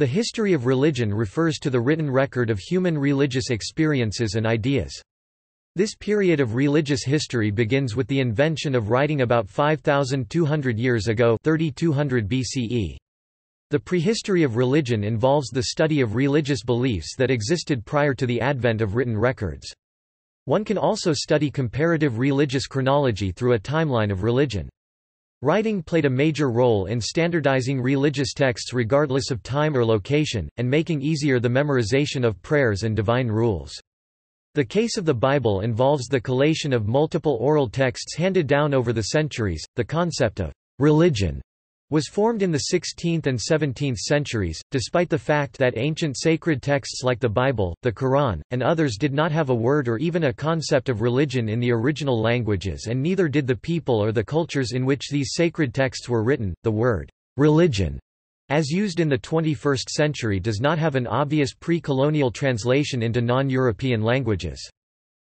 The history of religion refers to the written record of human religious experiences and ideas. This period of religious history begins with the invention of writing about 5,200 years ago 3200 BCE. The prehistory of religion involves the study of religious beliefs that existed prior to the advent of written records. One can also study comparative religious chronology through a timeline of religion. Writing played a major role in standardizing religious texts regardless of time or location, and making easier the memorization of prayers and divine rules. The case of the Bible involves the collation of multiple oral texts handed down over the centuries. The concept of religion was formed in the 16th and 17th centuries, despite the fact that ancient sacred texts like the Bible, the Quran, and others did not have a word or even a concept of religion in the original languages and neither did the people or the cultures in which these sacred texts were written. The word religion as used in the 21st century does not have an obvious pre-colonial translation into non-European languages.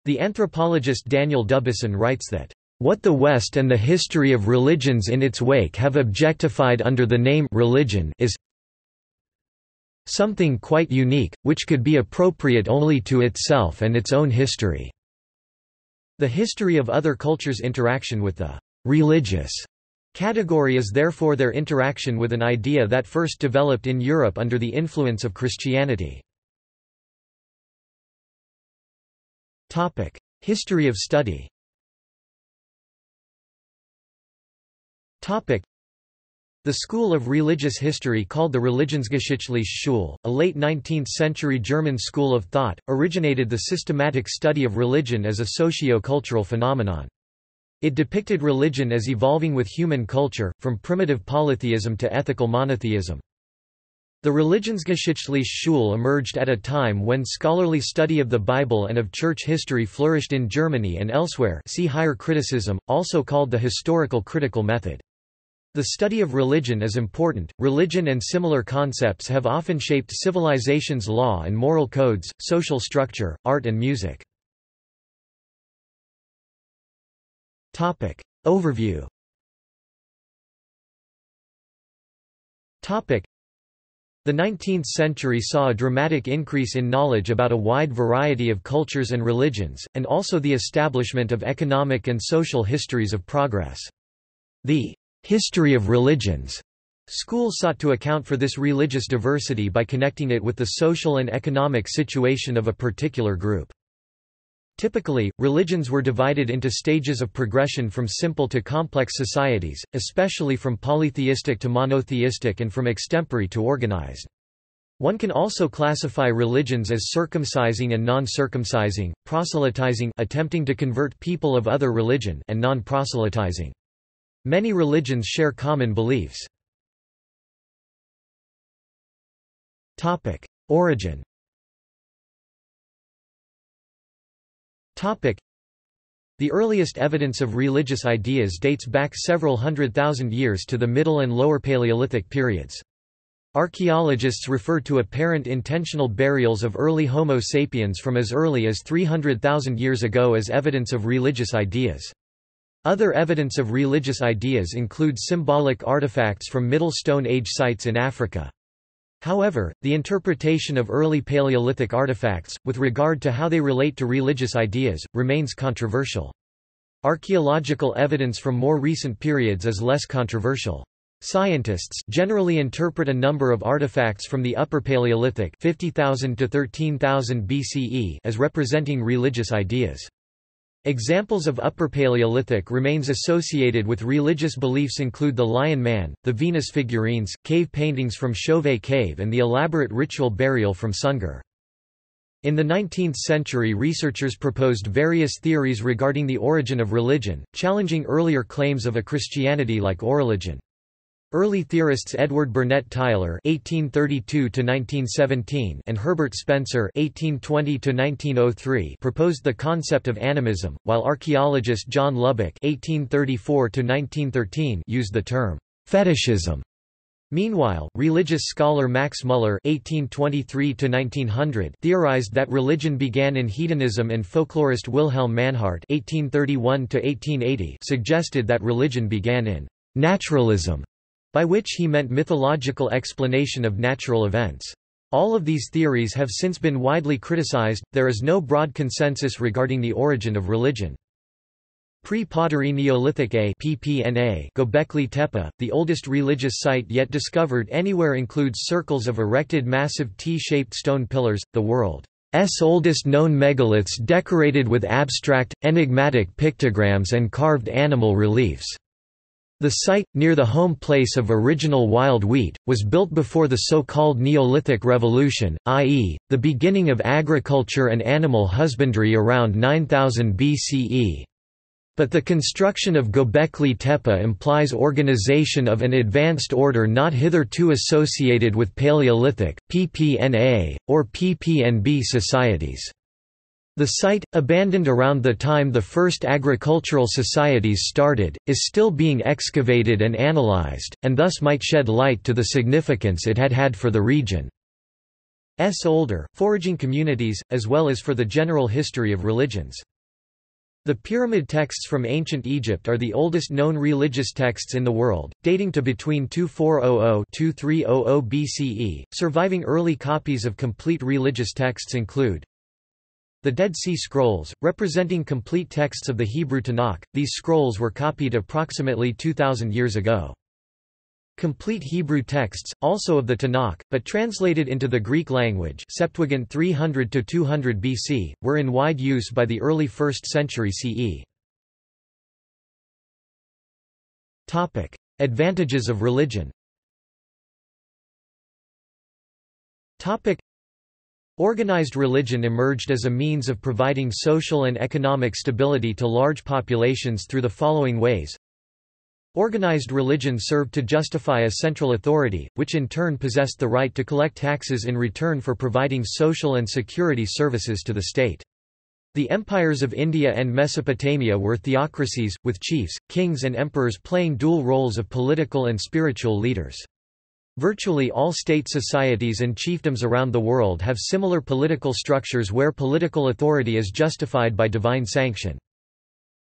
The anthropologist Daniel Dubuisson writes that what the West and the history of religions in its wake have objectified under the name religion is something quite unique, which could be appropriate only to itself and its own history." The history of other cultures' interaction with the «religious» category is therefore their interaction with an idea that first developed in Europe under the influence of Christianity. History of study The school of religious history called the Religionsgeschichtliche Schule, a late 19th-century German school of thought, originated the systematic study of religion as a socio-cultural phenomenon. It depicted religion as evolving with human culture, from primitive polytheism to ethical monotheism. The Religionsgeschichtliche Schule emerged at a time when scholarly study of the Bible and of church history flourished in Germany and elsewhere see higher criticism, also called the historical critical method. The study of religion is important. Religion and similar concepts have often shaped civilizations' law and moral codes, social structure, art and music. Topic. Overview Topic. The 19th century saw a dramatic increase in knowledge about a wide variety of cultures and religions, and also the establishment of economic and social histories of progress. The history of religions Schools sought to account for this religious diversity by connecting it with the social and economic situation of a particular group. Typically, religions were divided into stages of progression from simple to complex societies, especially from polytheistic to monotheistic and from extempore to organized. One can also classify religions as circumcising and non-circumcising, proselytizing attempting to convert people of other religion and non-proselytizing. Many religions share common beliefs. Origin The earliest evidence of religious ideas dates back several hundred thousand years to the Middle and Lower Paleolithic periods. Archaeologists refer to apparent intentional burials of early Homo sapiens from as early as 300,000 years ago as evidence of religious ideas. Other evidence of religious ideas include symbolic artifacts from Middle Stone Age sites in Africa. However, the interpretation of early Paleolithic artifacts, with regard to how they relate to religious ideas, remains controversial. Archaeological evidence from more recent periods is less controversial. Scientists generally interpret a number of artifacts from the Upper Paleolithic 50,000 to 13,000 BCE as representing religious ideas. Examples of Upper Paleolithic remains associated with religious beliefs include the Lion Man, the Venus figurines, cave paintings from Chauvet Cave and the elaborate ritual burial from Sungir. In the 19th century researchers proposed various theories regarding the origin of religion, challenging earlier claims of a Christianity like urreligion. Early theorists Edward Burnett Tylor (1832–1917) and Herbert Spencer (1820–1903) proposed the concept of animism, while archaeologist John Lubbock (1834–1913) used the term fetishism. Meanwhile, religious scholar Max Muller (1823–1900) theorized that religion began in hedonism, and folklorist Wilhelm Mannhardt (1831–1880) suggested that religion began in naturalism. By which he meant mythological explanation of natural events. All of these theories have since been widely criticized, there is no broad consensus regarding the origin of religion. Pre-pottery Neolithic A PPNA Göbekli Tepe, the oldest religious site yet discovered anywhere includes circles of erected massive T-shaped stone pillars, the world's oldest known megaliths decorated with abstract, enigmatic pictograms and carved animal reliefs. The site, near the home place of original wild wheat, was built before the so-called Neolithic Revolution, i.e., the beginning of agriculture and animal husbandry around 9000 BCE. But the construction of Göbekli Tepe implies organization of an advanced order not hitherto associated with Paleolithic, PPNA, or PPNB societies. The site, abandoned around the time the first agricultural societies started, is still being excavated and analyzed, and thus might shed light to the significance it had had for the region. S older, foraging communities, as well as for the general history of religions. The pyramid texts from ancient Egypt are the oldest known religious texts in the world, dating to between 2400–2300 BCE. Surviving early copies of complete religious texts include the Dead Sea Scrolls, representing complete texts of the Hebrew Tanakh. These scrolls were copied approximately 2000 years ago. Complete Hebrew texts, also of the Tanakh, but translated into the Greek language Septuagint 300–200 BC, were in wide use by the early 1st century CE. Advantages of religion Organized religion emerged as a means of providing social and economic stability to large populations through the following ways Organized religion served to justify a central authority, which in turn possessed the right to collect taxes in return for providing social and security services to the state. The empires of India and Mesopotamia were theocracies, with chiefs, kings and emperors playing dual roles of political and spiritual leaders. Virtually all state societies and chiefdoms around the world have similar political structures where political authority is justified by divine sanction.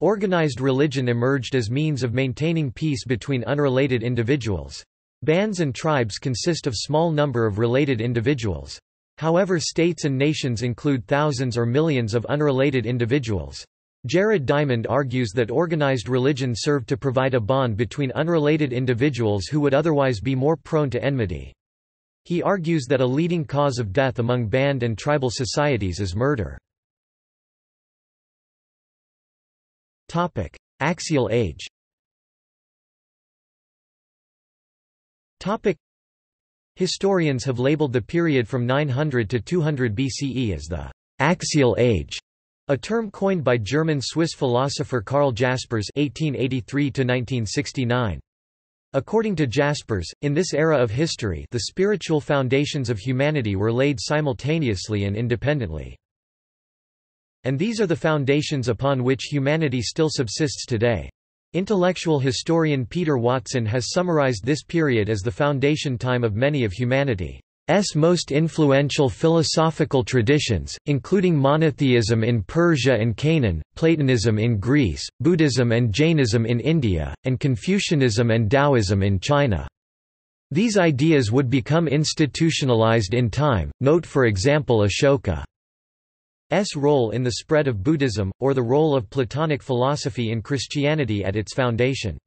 Organized religion emerged as means of maintaining peace between unrelated individuals. Bands and tribes consist of small number of related individuals. However states and nations include thousands or millions of unrelated individuals. Jared Diamond argues that organized religion served to provide a bond between unrelated individuals who would otherwise be more prone to enmity. He argues that a leading cause of death among band and tribal societies is murder. Axial age. Historians have labeled the period from 900 to 200 BCE as the axial age, a term coined by German-Swiss philosopher Karl Jaspers (1883–1969). According to Jaspers, in this era of history, the spiritual foundations of humanity were laid simultaneously and independently. And these are the foundations upon which humanity still subsists today. Intellectual historian Peter Watson has summarized this period as the foundation time of many of humanity's most influential philosophical traditions, including monotheism in Persia and Canaan, Platonism in Greece, Buddhism and Jainism in India, and Confucianism and Taoism in China. These ideas would become institutionalized in time, note for example Ashoka. S role in the spread of Buddhism, or the role of Platonic philosophy in Christianity at its foundation.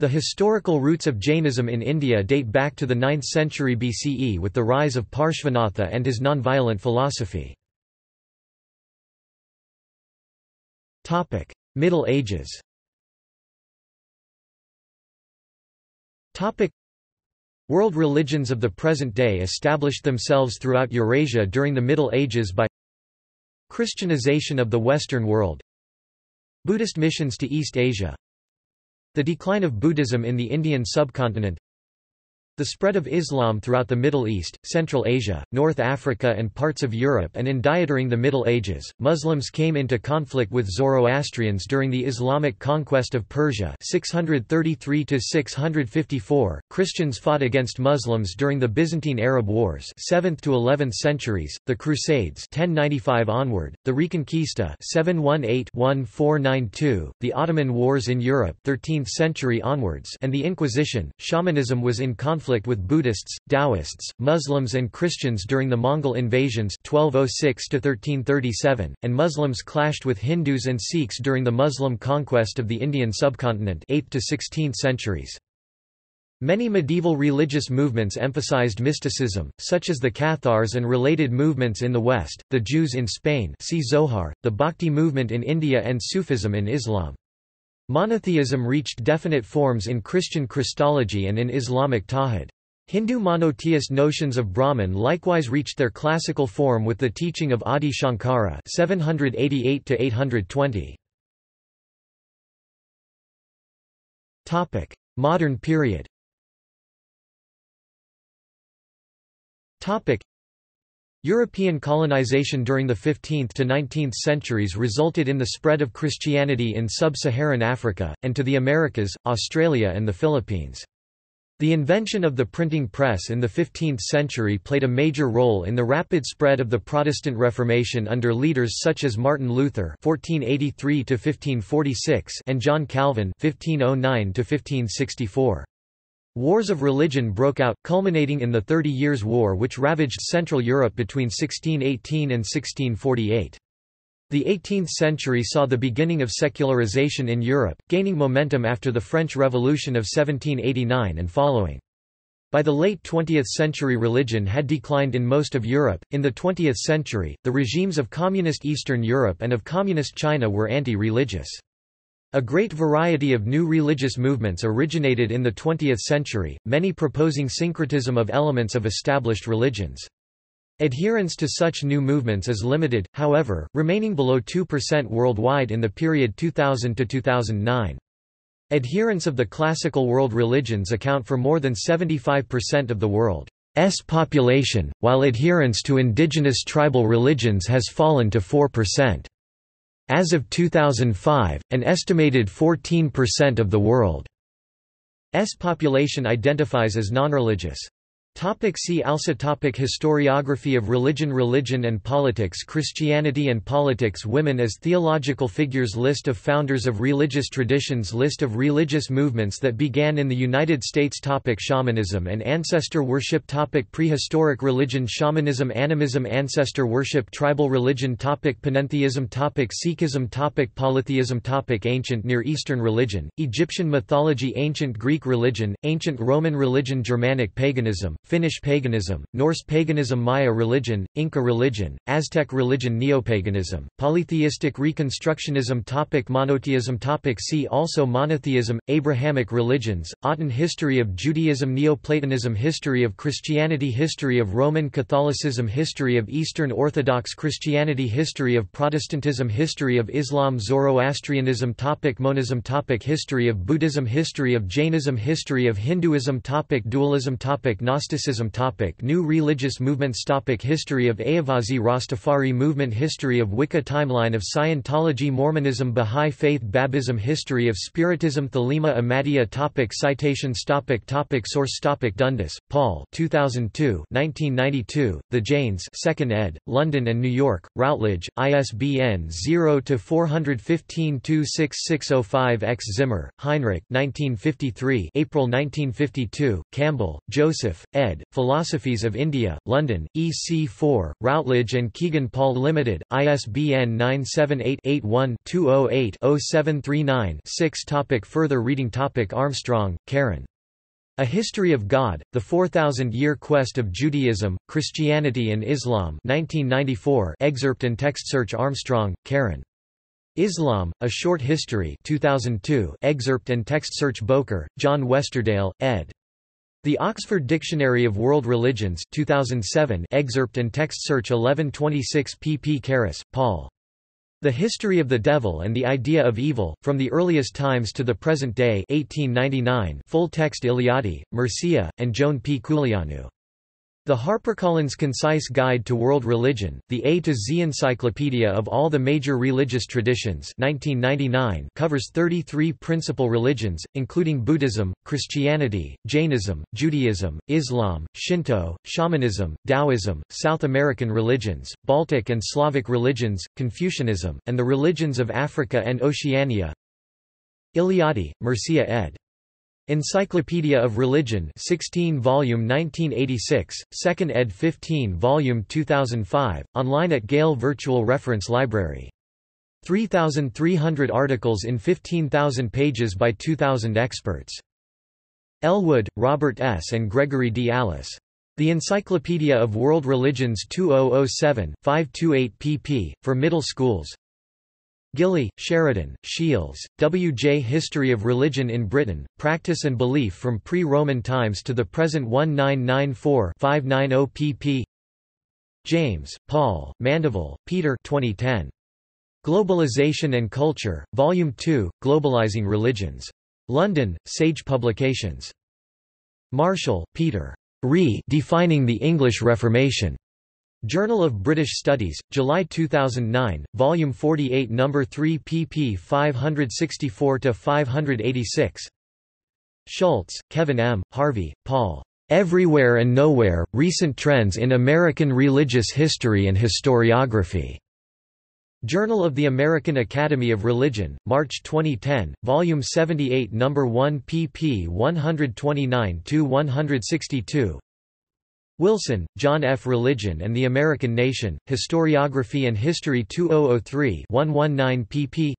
The historical roots of Jainism in India date back to the 9th century BCE with the rise of Parshvanatha and his nonviolent philosophy. Middle Ages World religions of the present day established themselves throughout Eurasia during the Middle Ages by Christianization of the Western world Buddhist missions to East Asia The decline of Buddhism in the Indian subcontinent The spread of Islam throughout the Middle East, Central Asia, North Africa and parts of Europe and in during the Middle Ages, Muslims came into conflict with Zoroastrians during the Islamic conquest of Persia 633 Christians fought against Muslims during the Byzantine Arab Wars 7th to 11th centuries, the Crusades 1095 onward, the Reconquista 718-1492, the Ottoman Wars in Europe 13th century onwards and the Inquisition. Shamanism was in conflict conflict with Buddhists, Taoists, Muslims and Christians during the Mongol invasions 1206–1337, and Muslims clashed with Hindus and Sikhs during the Muslim conquest of the Indian subcontinent 8th to 16th centuries. Many medieval religious movements emphasized mysticism, such as the Cathars and related movements in the West, the Jews in Spain see Zohar, the Bhakti movement in India and Sufism in Islam. Monotheism reached definite forms in Christian Christology and in Islamic Tawhid. Hindu monotheist notions of Brahman likewise reached their classical form with the teaching of Adi Shankara 788 820. Topic: Modern period. Topic: European colonization during the 15th to 19th centuries resulted in the spread of Christianity in sub-Saharan Africa, and to the Americas, Australia and the Philippines. The invention of the printing press in the 15th century played a major role in the rapid spread of the Protestant Reformation under leaders such as Martin Luther (1483–1546) and John Calvin (1509–1564). Wars of religion broke out, culminating in the Thirty Years' War which ravaged Central Europe between 1618 and 1648. The 18th century saw the beginning of secularization in Europe, gaining momentum after the French Revolution of 1789 and following. By the late 20th century religion had declined in most of Europe. In the 20th century, the regimes of communist Eastern Europe and of communist China were anti-religious. A great variety of new religious movements originated in the 20th century, many proposing syncretism of elements of established religions. Adherence to such new movements is limited, however, remaining below 2% worldwide in the period 2000 to 2009. Adherents of the classical world religions account for more than 75% of the world's population, while adherence to indigenous tribal religions has fallen to 4%. As of 2005, an estimated 14% of the world's population identifies as nonreligious. Topic see also topic Historiography of religion Religion and politics Christianity and politics Women as theological figures List of founders of religious traditions List of religious movements that began in the United States topic Shamanism and ancestor worship topic Prehistoric religion Shamanism Animism Ancestor worship Tribal religion topic Panentheism topic Sikhism topic Polytheism topic Ancient Near Eastern religion, Egyptian mythology Ancient Greek religion, Ancient Roman religion Germanic paganism, Finnish paganism, Norse paganism Maya religion, Inca religion, Aztec religion Neopaganism, polytheistic reconstructionism topic Monotheism topic See also Monotheism, Abrahamic religions, Aten History of Judaism Neoplatonism History of Christianity History of Roman Catholicism History of Eastern Orthodox Christianity History of Protestantism History of Islam Zoroastrianism topic Monism topic History of Buddhism History of Jainism History of Hinduism topic Dualism topic Gnosticism Topic New religious movements topic History of Ayyavazhi Rastafari movement History of Wicca Timeline of Scientology Mormonism Bahá'í Faith Babism History of Spiritism Thelema Ahmadiyya topic Citations topic topic Source topic Dundas, Paul 2002 1992, The Jains 2nd ed., London and New York, Routledge, ISBN 0-415-26605-X Zimmer, Heinrich 1953 April 1952, Campbell, Joseph, ed Philosophies of India, London, EC4, Routledge and Kegan Paul Limited, ISBN 978-81-208-0739-6 Topic Further reading Topic Armstrong, Karen. A History of God, The 4,000-Year Quest of Judaism, Christianity and Islam 1994 excerpt and text search Armstrong, Karen. Islam, A Short History 2002 excerpt and text search Bowker, John Westerdale, ed. The Oxford Dictionary of World Religions 2007 excerpt and text search 1126 pp. Carus, Paul. The History of the Devil and the Idea of Evil, From the Earliest Times to the Present Day 1899 full text Eliade, Mircea, and Joan P. Culianu. The HarperCollins Concise Guide to World Religion, the A to Z Encyclopedia of All the Major Religious Traditions 1999 covers 33 principal religions, including Buddhism, Christianity, Jainism, Judaism, Islam, Shinto, Shamanism, Taoism, South American religions, Baltic and Slavic religions, Confucianism, and the religions of Africa and Oceania. Eliade, Mircea ed. Encyclopedia of Religion 16 volume 1986, 2nd ed 15 volume 2005, online at Gale Virtual Reference Library. 3,300 articles in 15,000 pages by 2,000 experts. Ellwood, Robert S. and Gregory D. Alles. The Encyclopedia of World Religions 2007, 528 pp. for middle schools Gilley, Sheridan, Shields, W. J. History of Religion in Britain, Practice and Belief from Pre-Roman Times to the Present 1994-590 pp. James, Paul, Mandaville, Peter 2010. Globalization and Culture, Volume 2, Globalizing Religions. London, Sage Publications. Marshall, Peter. Re Defining the English Reformation. Journal of British Studies, July 2009, Volume 48 No. 3 pp 564–586 Schultz, Kevin M., Harvey, Paul. Everywhere and Nowhere, Recent Trends in American Religious History and Historiography. Journal of the American Academy of Religion, March 2010, Volume 78 No. 1 pp 129–162 Wilson, John F. Religion and the American Nation, Historiography and History 2003 119 pp.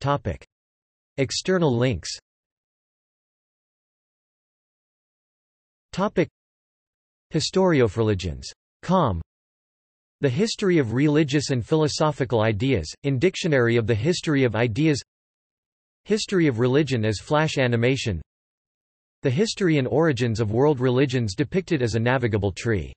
Topic. External links Topic. Historiofreligions.com The History of Religious and Philosophical Ideas, in Dictionary of the History of Ideas History of Religion as Flash Animation the history and origins of world religions depicted as a navigable tree